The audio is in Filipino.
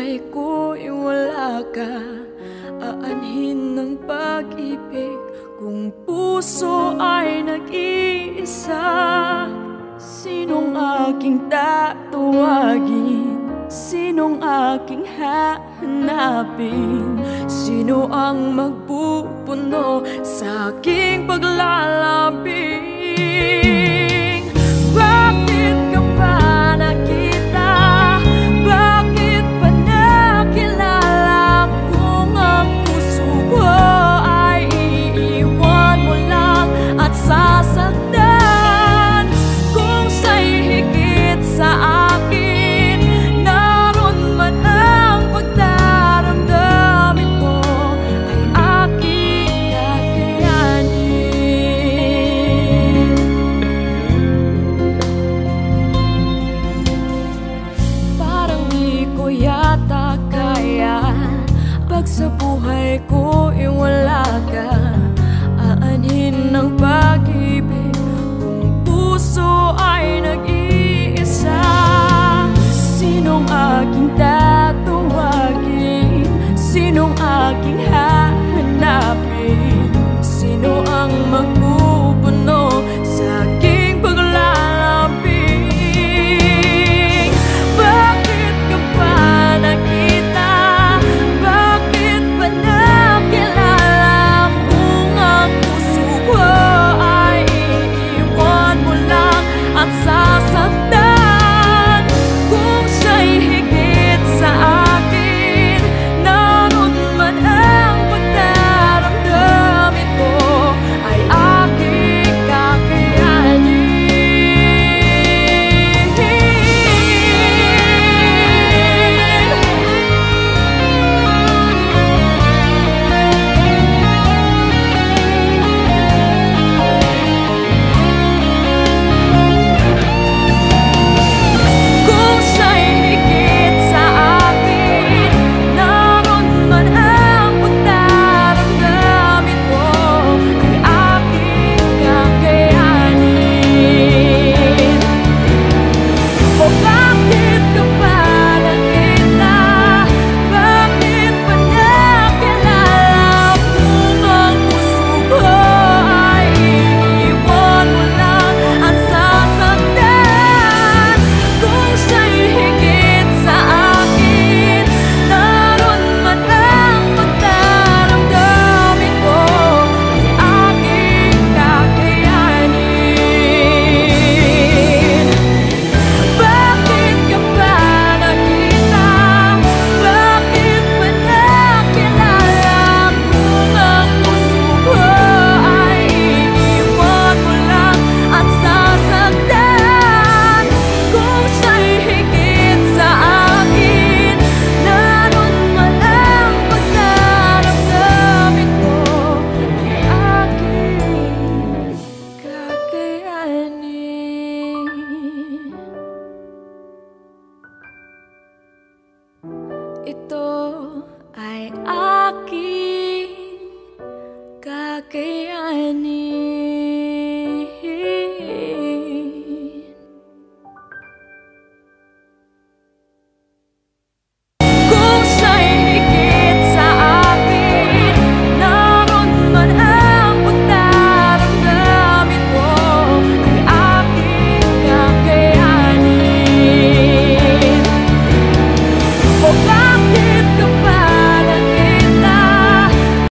buhay ko'y eh, wala ka Aanhin ng pag-ibig Kung puso ay nag-iisa Sinong aking tatawagin? Sinong aking hahanapin? Sino ang magpupuno sa aking paglalapit? ito ay aking kakayanin